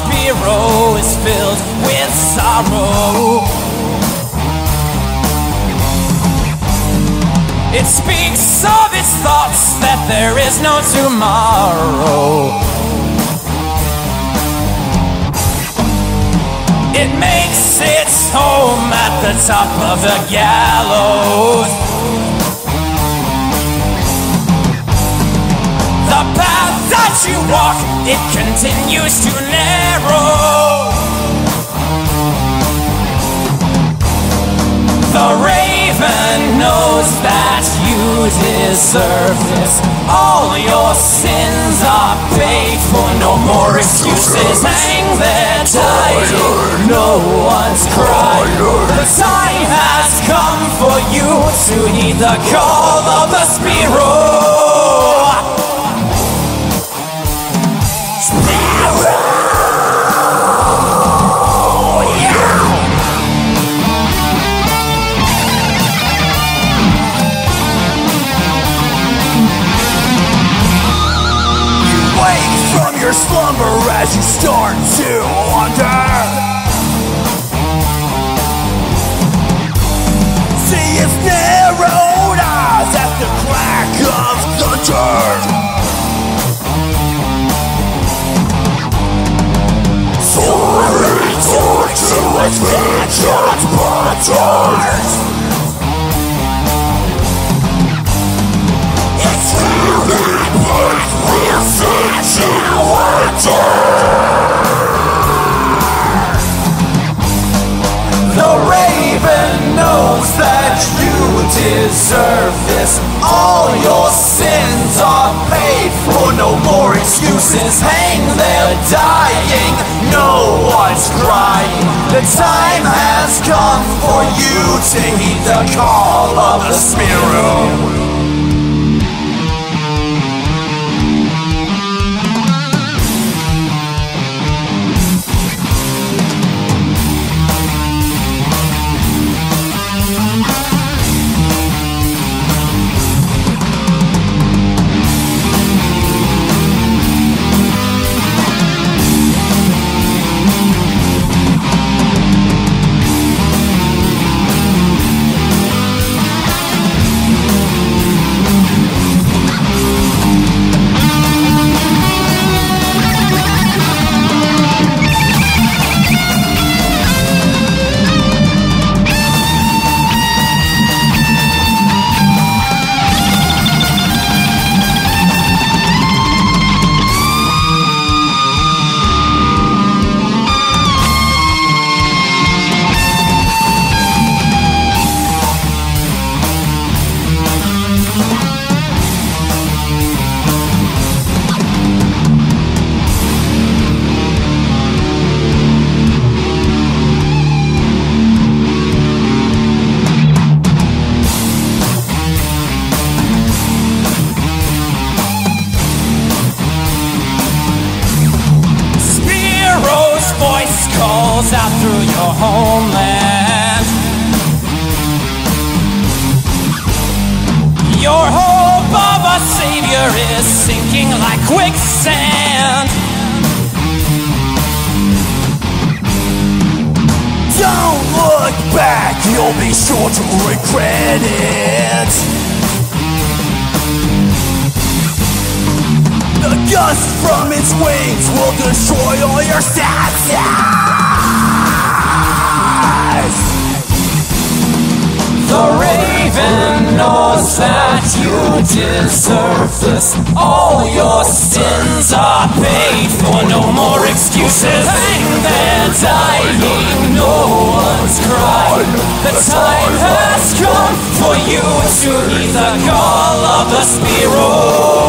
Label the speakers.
Speaker 1: bureau is filled with sorrow. It speaks of its thoughts that there is no tomorrow. It makes its home at the top of the gallows. The path that you walk, it continues to never. You deserve this. All your sins are paid for, no more excuses. Hang there dying, no one's crying. The time has come for you to heed the call of the
Speaker 2: Spearow. Wonder. See its narrowed eyes at the crack of thunder. Soaring toward to its vengeance borders. It's
Speaker 1: deserve this. All your sins are paid for, no more excuses. Hang there dying, no one's crying. The time has come for you to heed the call of the Spearow. Is sinking like quicksand.
Speaker 2: Don't look back, you'll be sure to regret it. The gust from its wings will destroy all your senses.
Speaker 1: The knows that you deserve this. All your sins are paid for, no more excuses. Hang there dying, no one's crying. The time has come for you to heed the call of the Spearow.